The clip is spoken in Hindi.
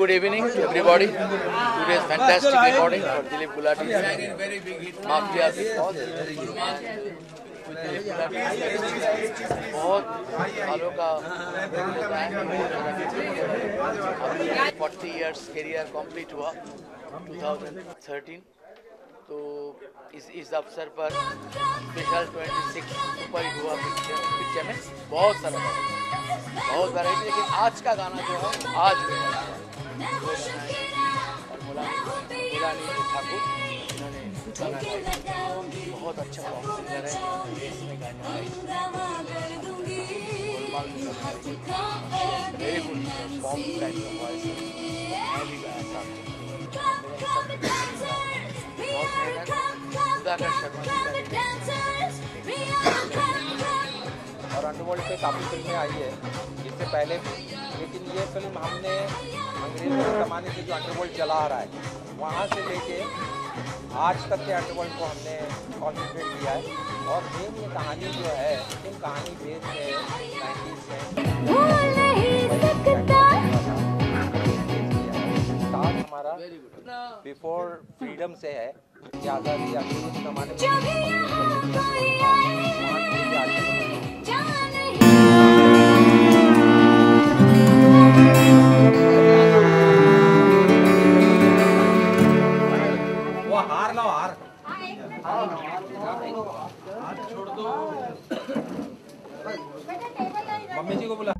Body. Today's fantastic recording for Dilip Gulati. Mafia बहुत सालों का फोर्टी इयर्स करियर कंप्लीट हुआ 2013 तो इस इस अवसर पर स्पेशल 26 सुपर हिट हुआ पिक्चर पिक्चर में बहुत सारा बहुत वैरायटी लेकिन आज का गाना जो है, आज ठाकुर बहुत अच्छा सिंगर और अंडरवर्ल्ड पे काफ़ी फ़िल्में आई है। इससे पहले लेकिन ये फ़िल्म हमने अंग्रेज़ों के ज़माने से जो अंडरवर्ल्ड चला आ रहा है वहाँ से लेके आज तक के अंडरवर्ल्ड को हमने कॉन्सेंट्रेट किया है। और मेन ये कहानी जो है फ़िल्म कहानी बेस्ड है नाइन्टीज में हमारा बिफोर फ्रीडम से है आज़ादी अंग्रेज़ों के ज़माने मम्मी जी को बुला।